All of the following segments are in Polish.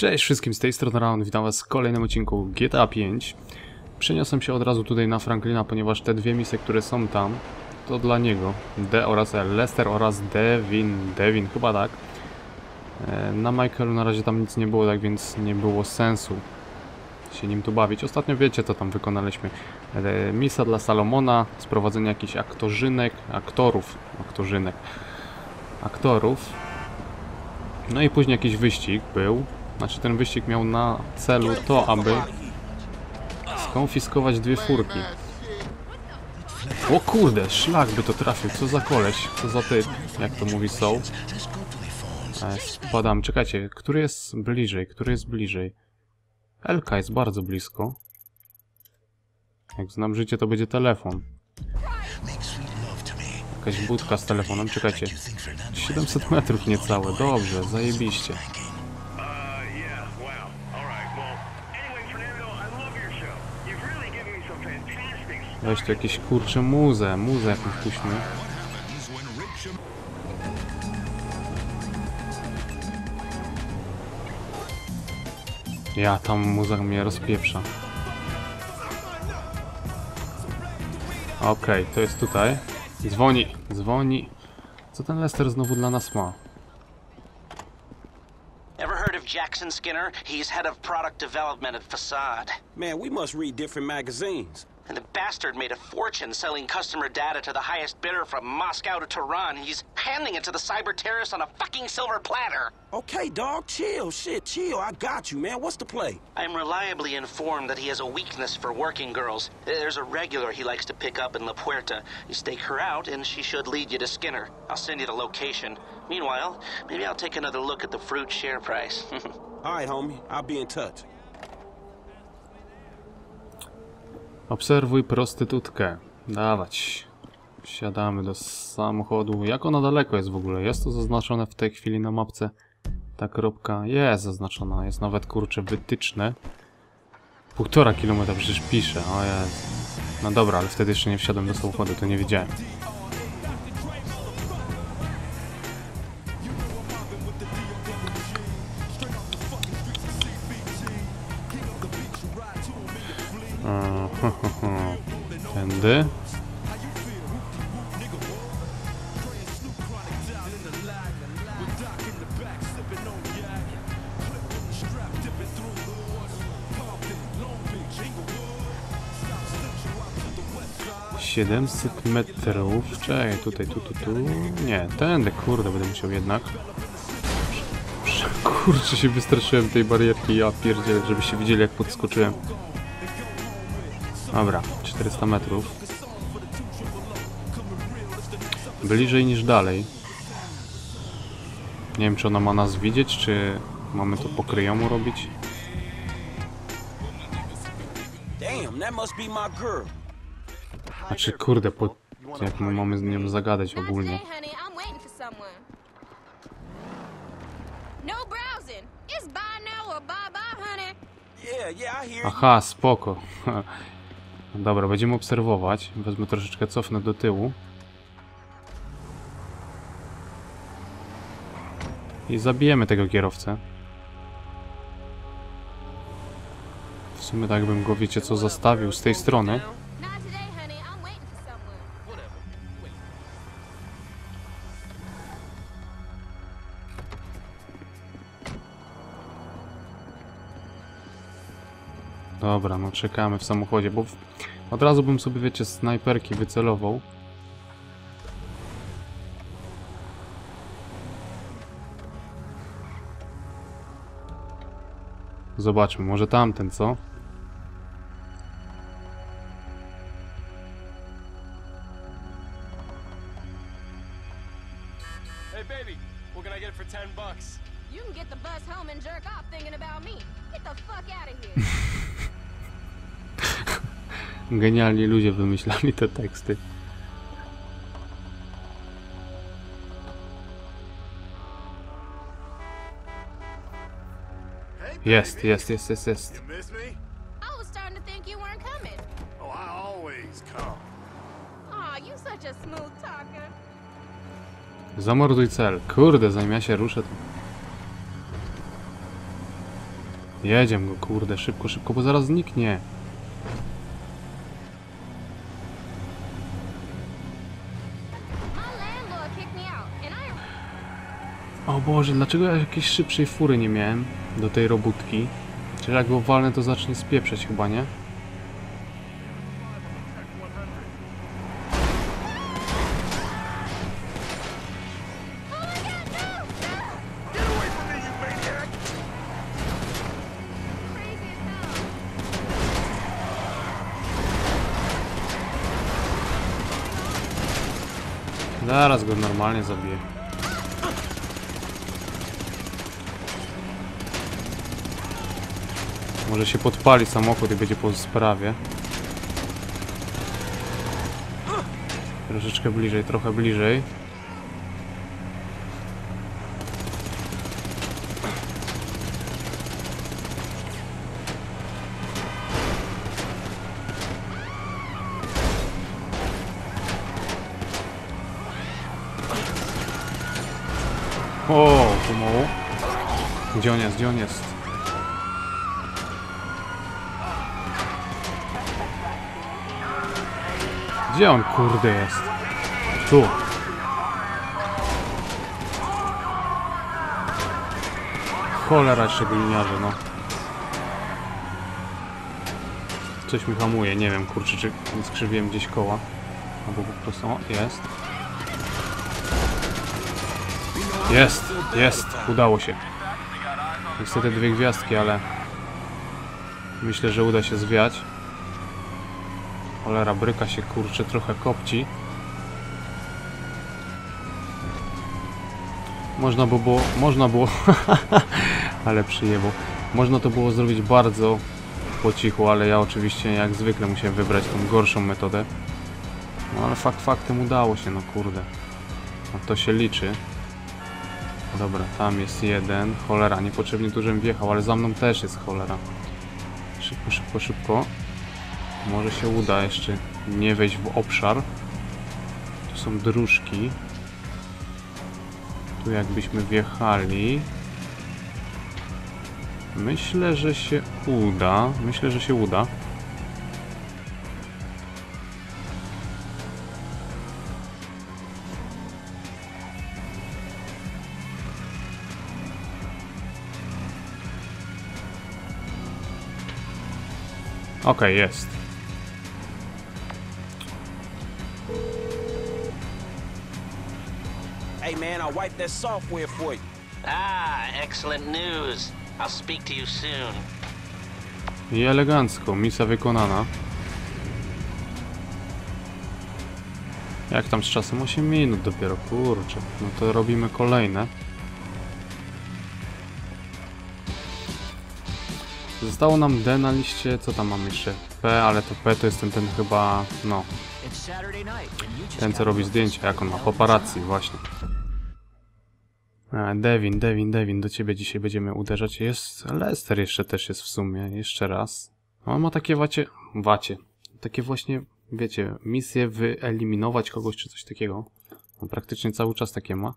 Cześć wszystkim, z tej strony Raon, witam was w kolejnym odcinku GTA 5 Przeniosłem się od razu tutaj na Franklina, ponieważ te dwie misje, które są tam To dla niego, D oraz L, Lester oraz Devin, Devin, chyba tak. E, Na Michaelu na razie tam nic nie było, tak więc nie było sensu się nim tu bawić. Ostatnio wiecie co tam wykonaliśmy. E, Misja dla Salomona, sprowadzenie jakichś aktorzynek, aktorów, aktorzynek Aktorów. No i później jakiś wyścig był. Znaczy ten wyścig miał na celu to, aby skonfiskować dwie furki. O kurde, szlak by to trafił. Co za koleś, co za typ, jak to mówi Soul. E, spadam, czekajcie, który jest bliżej, który jest bliżej? Elka jest bardzo blisko. Jak znam życie, to będzie telefon. Jakaś budka z telefonem, czekajcie. 700 metrów niecałe, dobrze, zajebiście. Weź tu jakieś kurcze muzę, muzę jakąś puśćmy. Ja, tam muza mnie rozpieprza. Okej, to jest tutaj. Dzwoni, dzwoni. Co ten Lester znowu dla nas ma? Jackson Skinner? He's head of product development at Facade. Man, we must read different magazines. And the bastard made a fortune selling customer data to the highest bidder from Moscow to Tehran. He's handing it to the cyber terrorists on a fucking silver platter. Okay, dog, chill. Shit, chill. I got you, man. What's the play? I'm reliably informed that he has a weakness for working girls. There's a regular he likes to pick up in La Puerta. You stake her out, and she should lead you to Skinner. I'll send you the location. Meanwhile, maybe I'll take another look at the fruit share price. All right, homie. I'll be in touch. Obserwuj prostytutkę. Dawać. Wsiadamy do samochodu. Jak ona daleko jest w ogóle? Jest to zaznaczone w tej chwili na mapce. Ta kropka jest zaznaczona. Jest nawet kurczę wytyczne. Półtora kilometra przecież pisze. O jest. No dobra, ale wtedy jeszcze nie wsiadłem do samochodu, to nie wiedziałem. 700 metrów. Czekaj, tutaj, tu, tu, tu. Nie, tędy, kurde, będę musiał jednak. Kurczę, się wystraszyłem tej barierki, ja pierdzielę, żebyście widzieli jak podskoczyłem. Dobra, 400 metrów. Bliżej niż dalej. Nie wiem, czy ona ma nas widzieć, czy mamy to po kryjomu robić. Damn, that must be my girl. Znaczy, kurde, po... jak my mamy z nią zagadać ogólnie. No. Aha, spoko. Dobra, będziemy obserwować. Wezmę troszeczkę, cofnę do tyłu. I zabijemy tego kierowcę. W sumie tak bym go, wiecie co, zostawił z tej strony. Dobra, no czekamy w samochodzie, bo w... od razu bym sobie, wiecie, snajperki wycelował. Zobaczmy, może tamten, co? Hey, baby, what can I get for 10 bucks? You can get the bus home and jerk off thinking about me. Get the fuck out of here. Genialni ludzie wymyślali te teksty. Jest, jest, jest, jest, jest. Oh. Zamorduj cel. Kurde, zanim ja się ruszę, to... Jedziemy go, kurde, szybko, szybko, bo zaraz zniknie. Boże, dlaczego ja jakiejś szybszej fury nie miałem do tej robótki? Czyli jak go walnę, to zacznie spieprzeć chyba, nie? Zaraz go normalnie zabiję. Może się podpali samochód i będzie po sprawie. Troszeczkę bliżej, trochę bliżej. O, pomału. Gdzie on jest, gdzie on jest? Gdzie on kurde jest? Tu. Cholera szczególniarze, no. Coś mi hamuje, nie wiem, kurczę, czy skrzywiłem gdzieś koła. Albo po prostu, o, jest. Jest, jest, udało się. Niestety dwie gwiazdki, ale myślę, że uda się zwiać. Cholera, bryka się kurczę trochę kopci. Można by było, można było, ale przyjęło. Można to było zrobić bardzo po cichu, ale ja oczywiście jak zwykle musiałem wybrać tą gorszą metodę. No ale fakt faktem udało się, no kurde. No to się liczy. Dobra, tam jest jeden. Cholera, niepotrzebnie dużym wjechał, ale za mną też jest cholera. Szybko, szybko, szybko. Może się uda jeszcze nie wejść w obszar. Tu są dróżki. Tu jakbyśmy wjechali. Myślę, że się uda. Myślę, że się uda. Okej, jest. Man, I wiped that software for you. Ah, excellent news. I'll speak to you soon. I elegancko, misja wykonana. Jak tam z czasem? 8 minut dopiero, kurczę. No to robimy kolejne. Zostało nam D na liście, co tam mam jeszcze? P, ale to P to jest ten, ten chyba, no, ten co robi zdjęcia, jak on ma, paparazzi, właśnie. E, Devin, Devin, Devin, do ciebie dzisiaj będziemy uderzać. Jest Lester jeszcze też jest w sumie, jeszcze raz. On ma takie wacie, wacie, takie właśnie, wiecie, misje wyeliminować kogoś czy coś takiego. On praktycznie cały czas takie ma.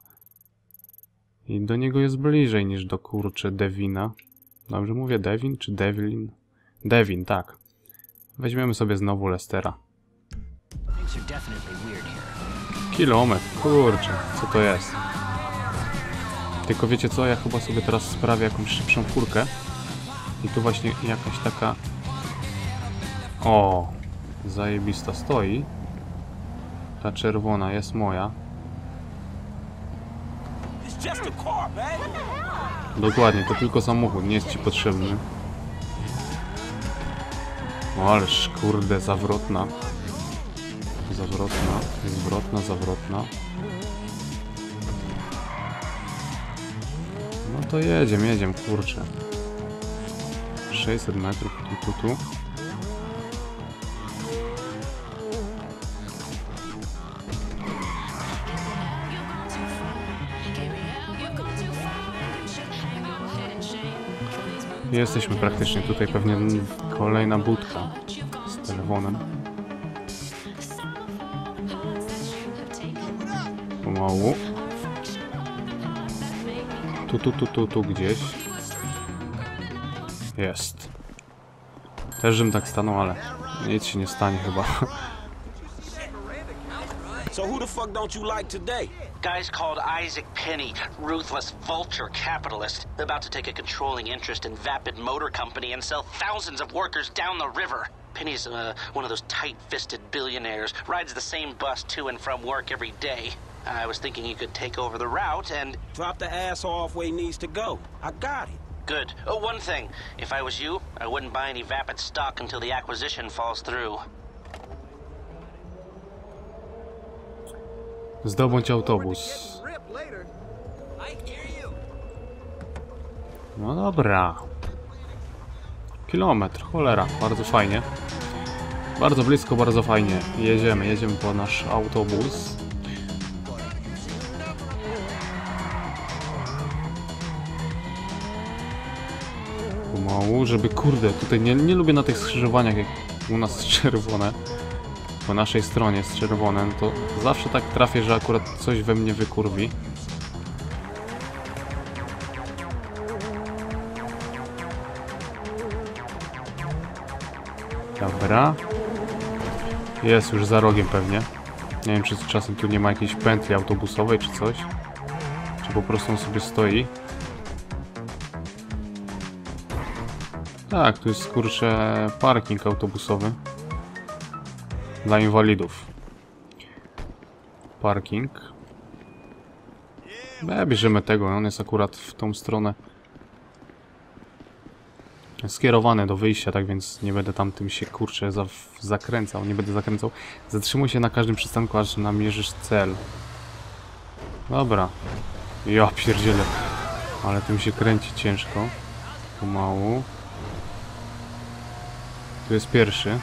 I do niego jest bliżej niż do kurczy Devina. Dobrze mówię Devin czy Devlin? Devin, tak. Weźmiemy sobie znowu Lestera. Kilometr, kurczę, co to jest? Tylko wiecie co, ja chyba sobie teraz sprawię jakąś szybszą furkę. I tu właśnie jakaś taka... O, zajebista stoi. Ta czerwona jest moja. Dokładnie, to tylko samochód, nie jest ci potrzebny. O, ależ kurde, zawrotna. Zawrotna, zwrotna, zawrotna. To jedziemy, jedziemy, kurczę. 600 metrów, tu, tu, tu. Jesteśmy praktycznie tutaj, pewnie kolejna budka z telefonem. Pomału. Tu, tu, tu, tu, tu gdzieś. Jest. Też żebym tak stanął, ale nic się nie stanie chyba. So who the fuck don't you like today? Guy's called Isaac Penny, ruthless vulture capitalist, about to take a controlling interest in Vapid Motor Company and sell thousands of workers down the river. Penny's uh, one of those tight-fisted billionaires, rides the same bus to and from work every day. I was thinking you could take over the route and... Drop the ass off where he needs to go. I got it. Good. Oh, one thing. If I was you, I wouldn't buy any Vapid stock until the acquisition falls through. Zdobądź autobus. No dobra. Kilometr, cholera, bardzo fajnie. Bardzo blisko, bardzo fajnie. Jedziemy, jedziemy po nasz autobus. Pomału, żeby kurde, tutaj nie, nie lubię na tych skrzyżowaniach, jak u nas czerwone. Po naszej stronie jest czerwone, no to zawsze tak trafię, że akurat coś we mnie wykurwi. Dobra. Jest już za rogiem pewnie. Nie wiem, czy czasem tu nie ma jakiejś pętli autobusowej, czy coś. Czy po prostu on sobie stoi. Tak, tu jest kurczę parking autobusowy. Dla inwalidów. Parking. E, bierzemy tego, on jest akurat w tą stronę skierowany do wyjścia, tak więc nie będę tam tym się kurczę za, zakręcał, nie będę zakręcał. Zatrzymuj się na każdym przystanku, aż namierzysz cel. Dobra. Ja pierdzielę. Ale tym się kręci ciężko. Pomału. Tu jest pierwszy.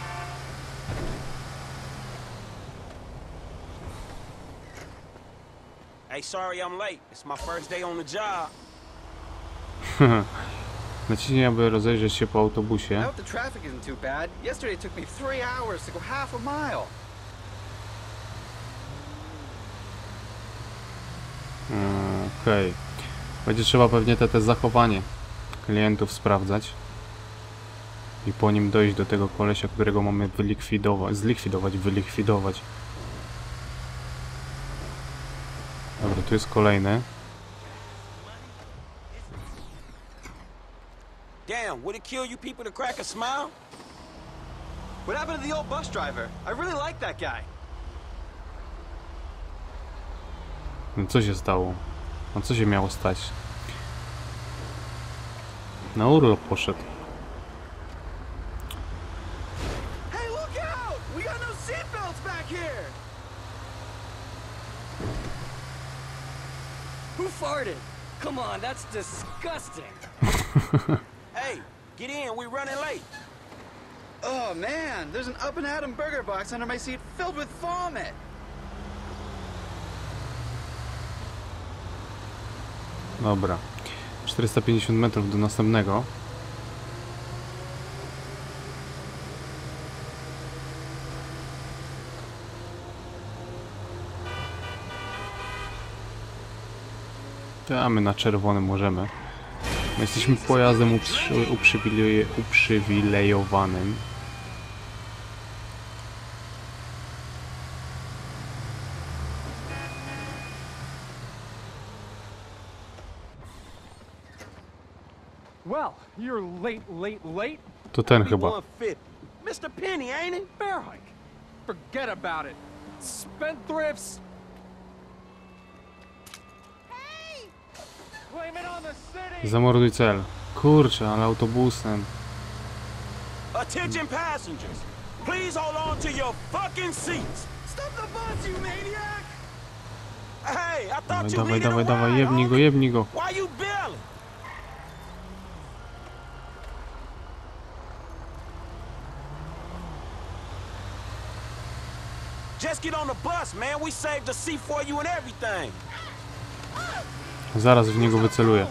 Hey, sorry I'm late. It's my first day on the job. Naciśnij, aby rozejrzeć się po I autobusie. hope the traffic isn't too bad. Yesterday it took me three hours to go half a mile. Okej. Będzie trzeba pewnie te, te zachowanie klientów sprawdzać. I po nim dojść do tego kolesia, którego mamy wylikwidować, zlikwidować, wylikwidować. Dobra, tu jest kolejny. Damn, would it kill you people to crack a smile? What happened to the old bus driver? I really like that guy. No co się stało? No co się miało stać? Na urlop poszedł. Farted? Come on, that's disgusting. Hey, get in. We're running late. Oh man, there's an Up and Atom burger box under my seat filled with vomit. Dobra. 450 metrów do następnego. A my na czerwonym możemy. My jesteśmy pojazdem uprzy, uprzywile, uprzywilejowanym. Well, you're late, late, late. To ten chyba. 150. Mr. Penny, ain't it? Bear hike. Forget about it. Spendthrifts. Zamorduj cel. Kurczę, ale autobusem. Attention passengers. Please hold on to your fucking seats. Stop the bus, you maniac! Hey, I thought you dawaj, dawaj, dawaj, jebnij go, jebnij go. Why you bailing? Just get on the bus, man. We saved a seat for you and everything. Zaraz w niego wyceluję.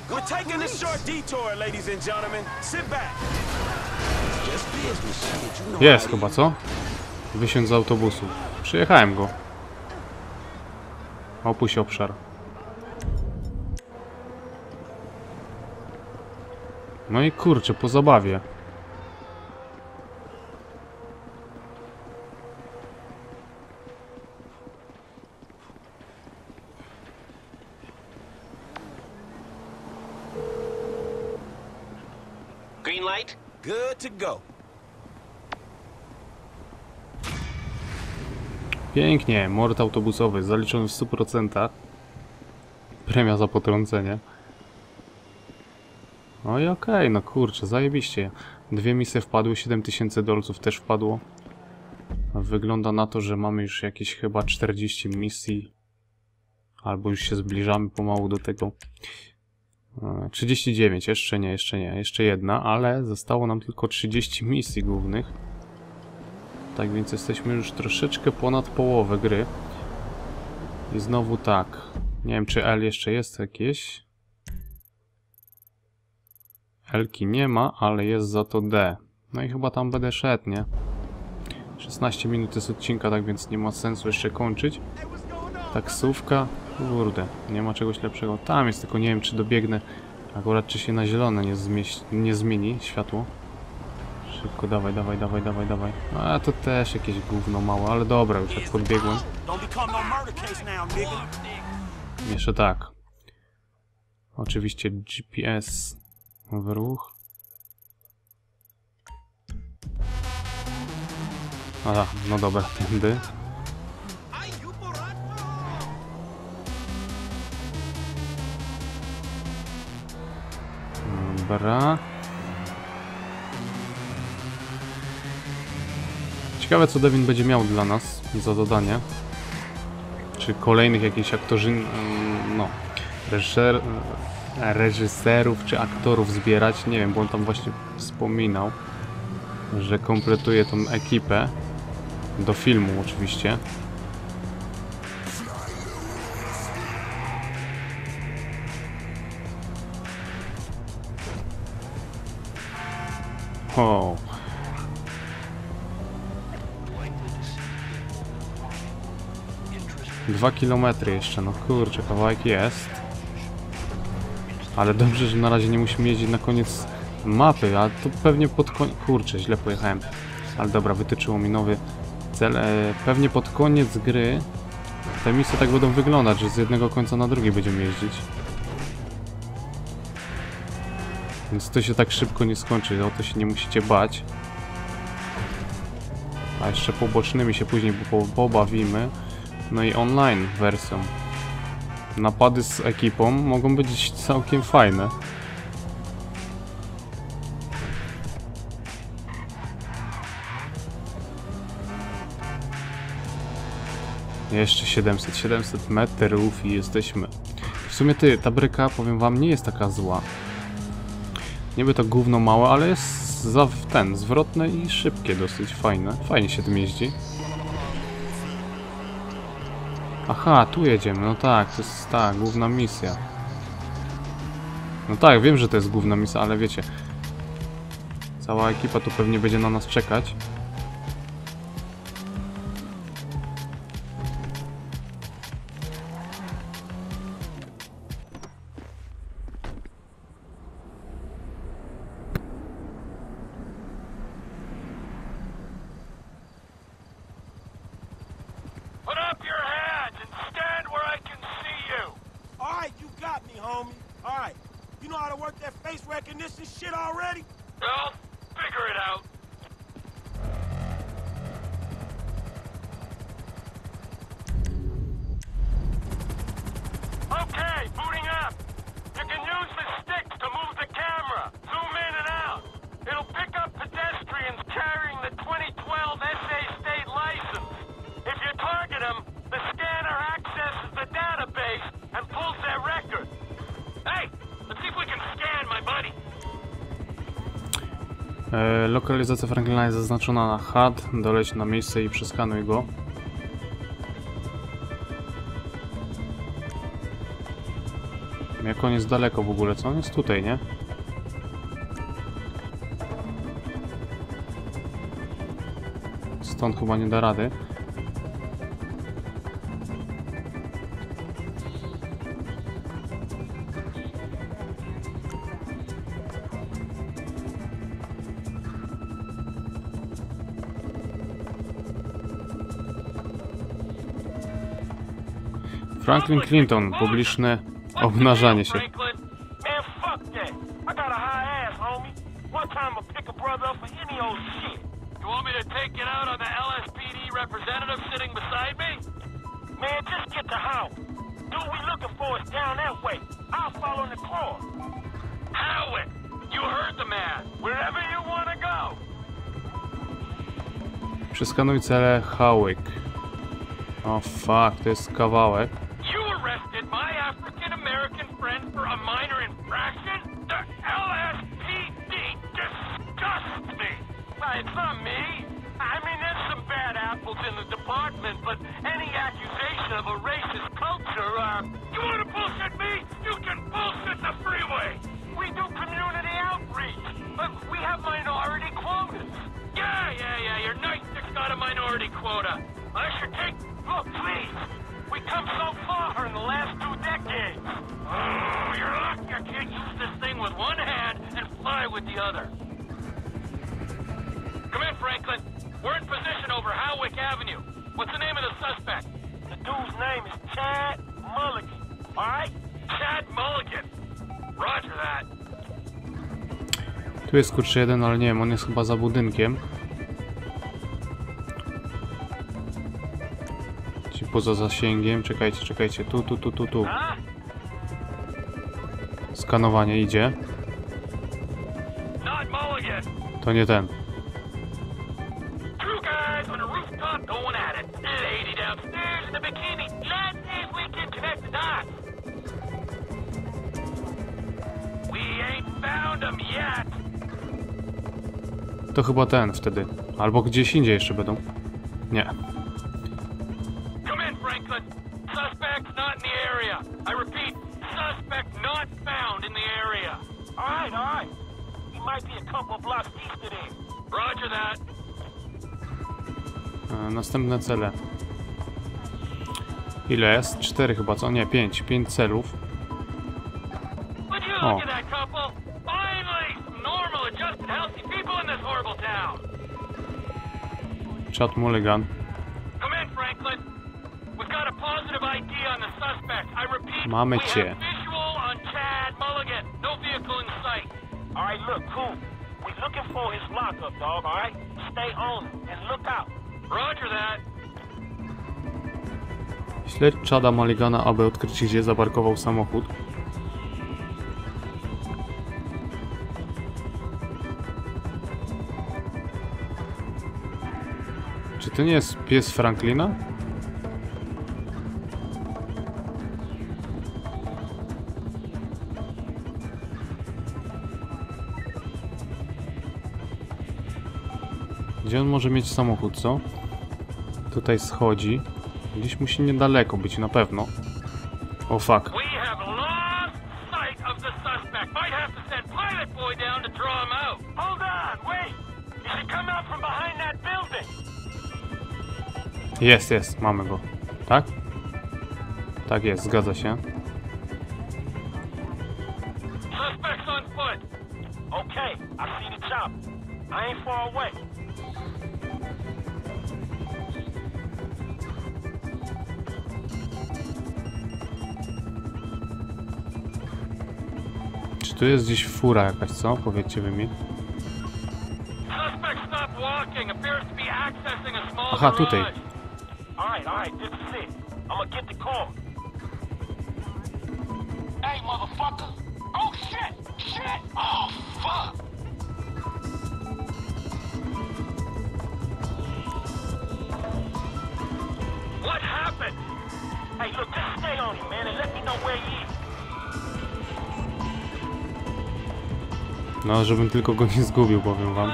Jest chyba, co? Wysiądź z autobusu. Przyjechałem go. Opuść obszar. No i kurczę, po zabawie. Green light? Good to go. Pięknie, mord autobusowy, zaliczony w 100%. Premia za potrącenie. No i okej, no kurczę, zajebiście. Dwie misje wpadły, 7000 dolców też wpadło. Wygląda na to, że mamy już jakieś chyba 40 misji. Albo już się zbliżamy pomału do tego. E, 39, jeszcze nie, jeszcze nie, jeszcze jedna, ale zostało nam tylko 30 misji głównych. Tak więc jesteśmy już troszeczkę ponad połowę gry. I znowu tak. Nie wiem, czy L jeszcze jest jakieś. Elki nie ma, ale jest za to D. No i chyba tam będę szedł, nie? 16 minut jest odcinka, tak więc nie ma sensu jeszcze kończyć. Taksówka. Kurde, nie ma czegoś lepszego. Tam jest, tylko nie wiem, czy dobiegnę. Akurat czy się na zielone nie, nie zmieni światło. Szybko, dawaj, dawaj, dawaj, dawaj, dawaj. A to też jakieś gówno małe, ale dobra, już jak podbiegłem. Jeszcze tak. Oczywiście GPS w ruch. A, no dobra, tędy. Dobra. Ciekawe co Devin będzie miał dla nas za zadanie. Czy kolejnych jakichś aktorzy, no, reżyser, reżyserów czy aktorów zbierać. Nie wiem, bo on tam właśnie wspominał, że kompletuje tą ekipę. Do filmu oczywiście. 2 km jeszcze, no kurczę, kawałek jest. Ale dobrze, że na razie nie musimy jeździć na koniec mapy, a to pewnie pod koniec... Kurczę, źle pojechałem. Ale dobra, wytyczyło mi nowy cel. E, pewnie pod koniec gry te misje tak będą wyglądać, że z jednego końca na drugi będziemy jeździć. Więc to się tak szybko nie skończy, o to się nie musicie bać. A jeszcze pobocznymi się później pobawimy. No i online wersją. Napady z ekipą mogą być całkiem fajne. Jeszcze 700, 700 metrów i jesteśmy. W sumie ty, ta bryka, powiem wam, nie jest taka zła. Niby to gówno małe, ale jest za ten, zwrotne i szybkie dosyć, fajne. Fajnie się tym jeździ. Aha, tu jedziemy, no tak, to jest ta główna misja. No tak, wiem, że to jest główna misja, ale wiecie. Cała ekipa tu pewnie będzie na nas czekać. Lokalizacja Franklina jest zaznaczona na HUD. Doleć na miejsce i przeskanuj go. Jak on jest daleko w ogóle, co on jest tutaj, nie? Stąd chyba nie da rady. Wherever you want to go. Przeskanuj cele Hałyk. O fuck, to jest kawałek. Friend for a minor infraction? The LSPD disgusts me! It's not me. I mean, there's some bad apples in the department, but any accusation of a racist culture, uh... You want to bullshit me? You can bullshit the freeway! We do community outreach, but we have minority quotas. Yeah, yeah, yeah, your night stick's got a minority quota. I should take... Look, please! We come so far in the last two decades. Oh, you're lucky I can't use this thing with one hand and fly with the other. Come in, Franklin. We're in position over Howick Avenue. What's the name of the suspect? The dude's name is Chad Mulligan. All right? Chad Mulligan. Roger that. Tu jest kurczę jeden, ale nie wiem, on jest chyba za budynkiem. Poza zasięgiem. Czekajcie, czekajcie. Tu, tu, tu, tu, tu. Skanowanie idzie. To nie ten. To chyba ten wtedy. Albo gdzieś indziej jeszcze będą. Nie. E, następne cele. Ile jest? Cztery chyba, co? Nie, pięć. Pięć celów. Town. Chad Mulligan. Come in, Franklin. We've got a positive ID on the suspect. I repeat, Mamy cię. No vehicle in sight. All right, look, cool. We're looking for his lockup, dog, all right? Stay on and look out. Śledź Chada Mulligana, aby odkryć gdzie zaparkował samochód. Czy to nie jest pies Franklina? Gdzie on może mieć samochód, co? Tutaj schodzi. Gdzieś musi niedaleko być, na pewno. O fuck. That building. Jest, jest, mamy go. Tak? Tak jest, zgadza się. Suspect's on foot. Okay, I see the chop. I ain't far away. Tu jest gdzieś fura jakaś, co? Powiedzcie wy mi. Aha, tutaj. garage. All right, all right, this is it. I'm gonna get the call. No, żebym tylko go nie zgubił, powiem wam.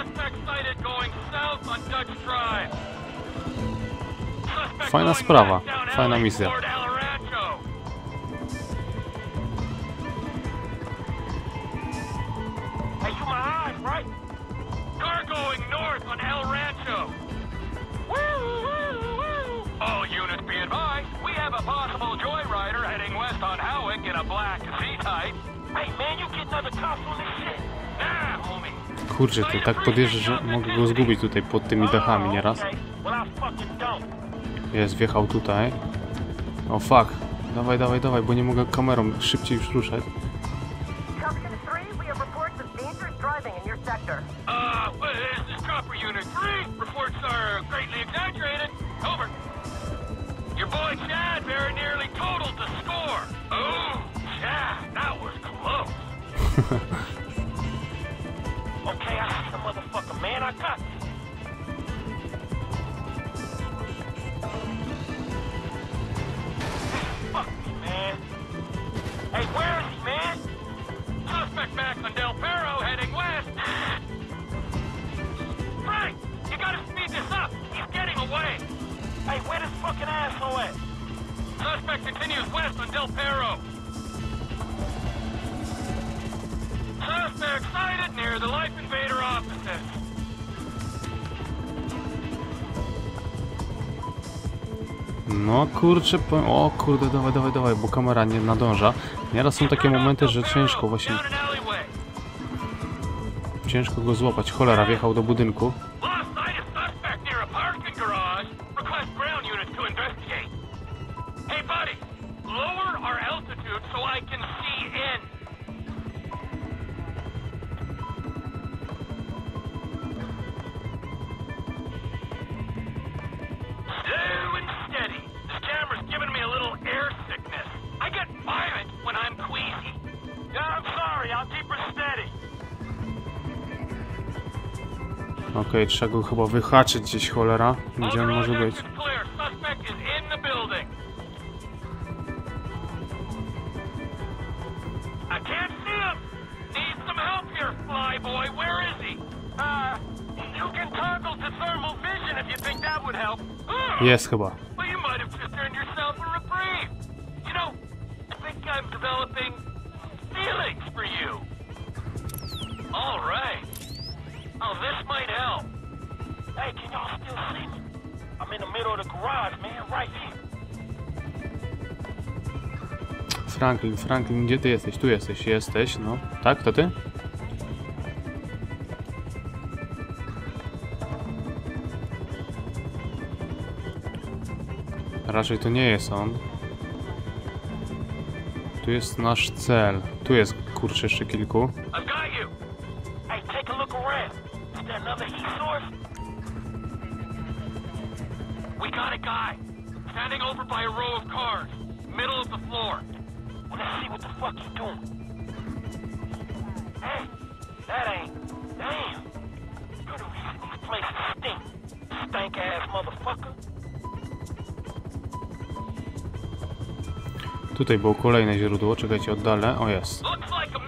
Fajna sprawa, fajna misja. Hey, man, you getting other cops on this. Kurczę, ty tak podjeżdżasz, że mogę go zgubić tutaj pod tymi dachami nieraz. Jest, wjechał tutaj. O fuck. Dawaj, dawaj, dawaj, bo nie mogę kamerą szybciej już ruszać. Continues west on Del Perro. Suspect sighted near the Life Invader offices. No kurczę, o kurde, dawaj, dawaj, dawaj, bo kamera nie nadąża. Nieraz są takie momenty, że ciężko właśnie, ciężko go złapać. Cholera, wjechał do budynku. Trzeba go chyba wyhaczyć gdzieś, cholera. Gdzie on może być? Clear. Suspect Franklin, Franklin, gdzie ty jesteś? Tu jesteś, jesteś, no. Tak, to ty? Raczej to nie jest on. Tu jest nasz cel. Tu jest, kurczę, jeszcze kilku. Tutaj było kolejne źródło, czekajcie, oddalę. O, jest. Looks like a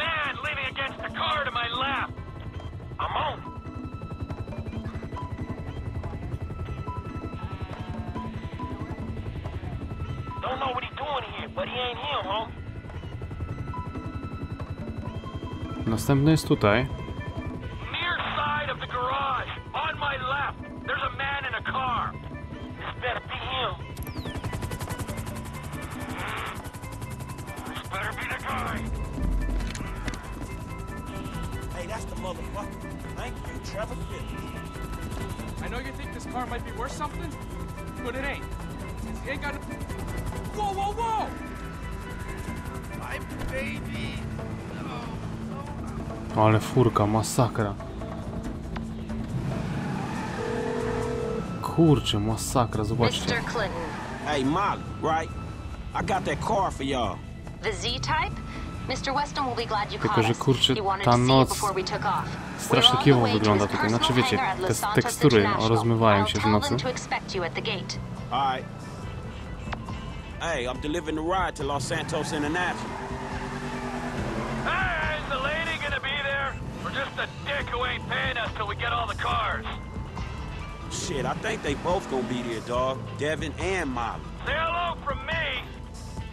masakra. Kurczę, masakra, zobaczcie. Mr. Clinton, Hey, Molly, right? I got that car for y'all. the Z-type? Mr. Weston will be glad you Tylko, że kurczę, ta noc. Strasznie to wygląda tutaj. Znaczy wiecie, te tekstury International. rozmywają się w nocy. Hey, I'm delivering the ride to Los Santos International. Ain't paying us till we get all the cars? Shit, I think they both gonna be there, dog. Devin and Molly. Say hello from me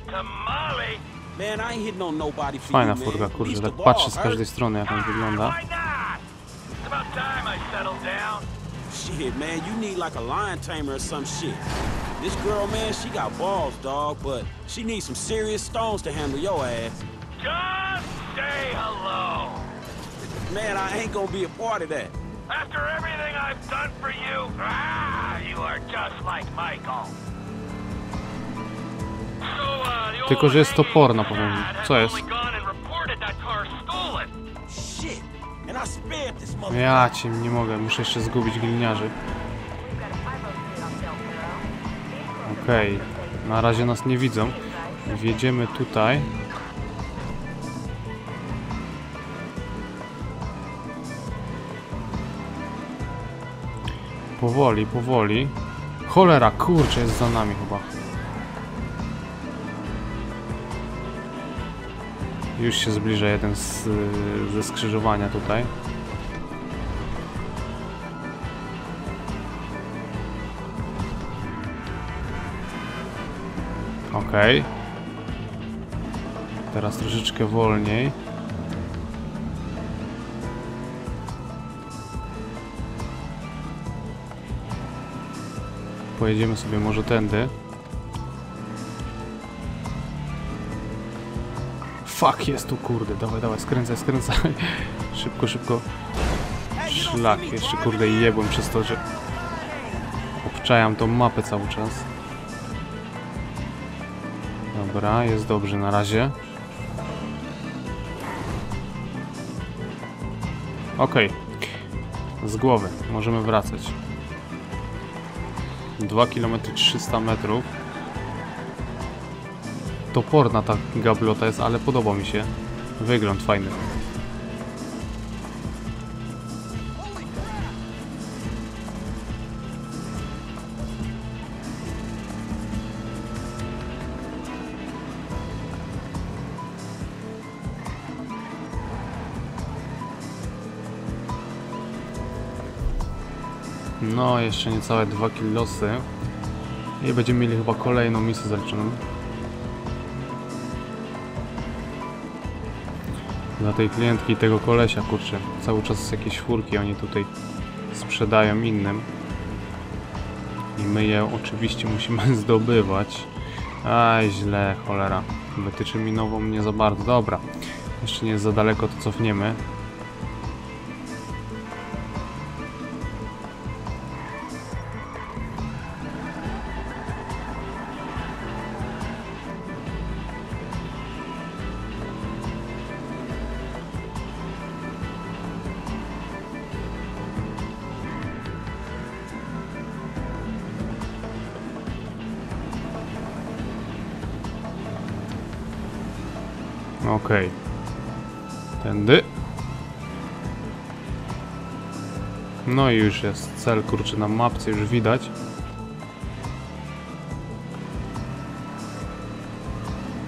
to Molly. Man, I ain't hitting on nobody for Fajna you, man. furka, kurczę, These tak patrzę z każdej strony jak on wygląda. Why not? It's about time I settled down. Shit, man, you need like a lion tamer or some shit. This girl, man, she got balls, dog, but she needs some serious stones to handle your ass. Just say hello. Man, I ain't gonna be a part of that. After everything I've done for you, ah, you are just like Michael. Tylko, że jest toporna, powiem. Co jest? Ja cię nie mogę, muszę jeszcze zgubić gliniarzy. Okej, na razie nas nie widzą. Wjedziemy tutaj. Powoli, powoli. Cholera, kurczę, jest za nami chyba. Już się zbliża jeden z, ze skrzyżowania tutaj. Okej. Teraz troszeczkę wolniej. Pojedziemy sobie może tędy. Fuck, jest tu, kurde. Dawaj, dawaj, skręcaj, skręcaj. Szybko, szybko. Szlak, jeszcze kurde jebłem przez to, że obczajam tą mapę cały czas. Dobra, jest dobrze na razie. Okej. Z głowy, możemy wracać. 2 km 300 metrów. Toporna ta gablota jest, ale podoba mi się. Wygląd fajny. No, jeszcze niecałe 2 kilosy. I będziemy mieli chyba kolejną misję zaliczoną. Dla tej klientki i tego kolesia, kurczę. Cały czas jakieś furki oni tutaj sprzedają innym. I my je oczywiście musimy zdobywać. Aj, źle, cholera. Wytyczy mi nową nie za bardzo. Dobra. Jeszcze nie jest za daleko, to cofniemy. Okej. Tędy. No i już jest cel, kurczę, na mapce już widać.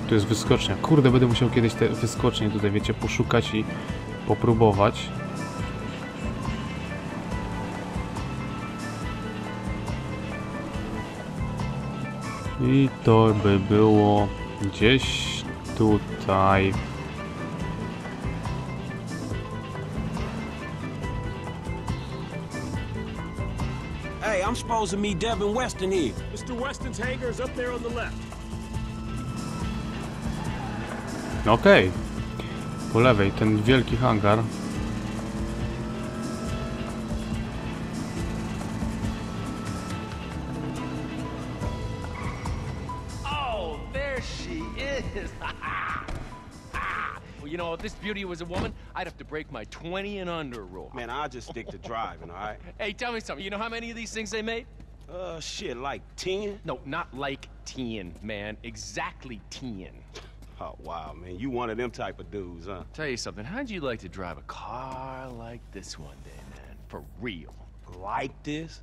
Tu jest wyskocznia. Kurde, będę musiał kiedyś te wyskocznie tutaj, wiecie, poszukać i popróbować. I to by było gdzieś tutaj. Supposed to meet Devin Weston here. Mr. Weston's hangar is up there on the left. Okej. Po lewej ten wielki hangar. If this beauty was a woman, I'd have to break my 20 and under rule. Man, I'll just stick to driving, all right? Hey, tell me something. You know how many of these things they made? Uh, shit, like 10? No, not like 10, man. Exactly 10. Oh, wow, man. You one of them type of dudes, huh? Tell you something. How'd you like to drive a car like this one day, man? For real. Like this?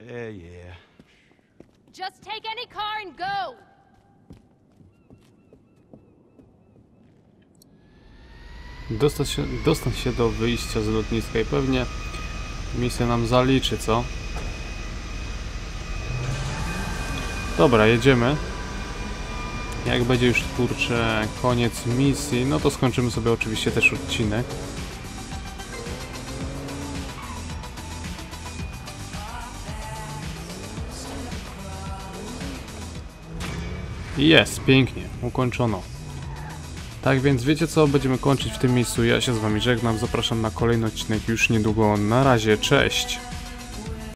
Yeah, yeah. Just take any car and go! Dostać się, dostać się do wyjścia z lotniska i pewnie misja nam zaliczy, co? Dobra, jedziemy. Jak będzie już, kurczę, koniec misji, no to skończymy sobie oczywiście też odcinek. Jest, pięknie, ukończono. Tak więc wiecie co, będziemy kończyć w tym miejscu. Ja się z wami żegnam, zapraszam na kolejny odcinek już niedługo. Na razie, cześć!